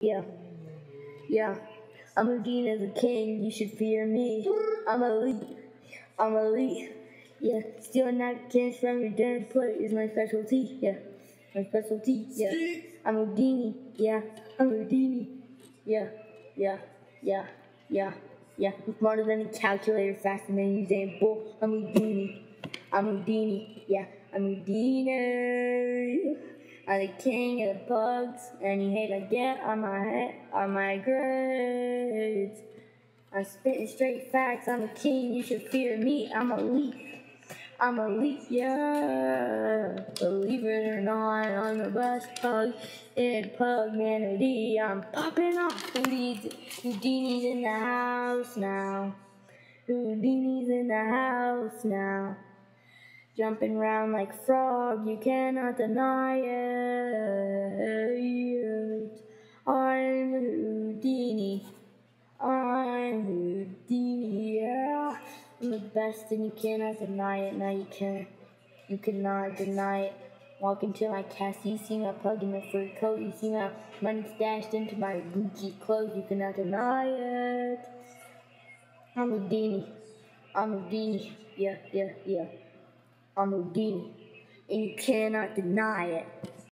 Yeah. Yeah. I'm Houdini as a king, you should fear me. I'm elite. I'm elite. Yeah. Stealing napkins from your dinner plate is my specialty. Yeah. My specialty. Yeah. I'm Houdini. Yeah. I'm Houdini. Yeah. Yeah. Yeah. Yeah. Yeah. I'm smarter than a calculator, faster than Usain Bolt. I'm Houdini. I'm Houdini. Yeah. I'm Houdini. I'm the king of the bugs. you hate I get on my head on my grades. I'm spitting straight facts. I'm a king. You should fear me. I'm elite. I'm elite, yeah. Believe it or not, I'm the best pug in pugmanity. I'm popping off Houdini's, Houdini's in the house now. Houdini's in the house now. Jumping around like frog, you cannot deny it. I'm Houdini. I'm Houdini, yeah. I'm the best and you cannot deny it. Now you can you cannot deny it. Walk into my castle, you see my plug in my fur coat, you see my money stashed into my Gucci clothes, you cannot deny it. I'm Houdini. I'm Houdini. Yeah, yeah, yeah. Houdini. And you cannot deny it.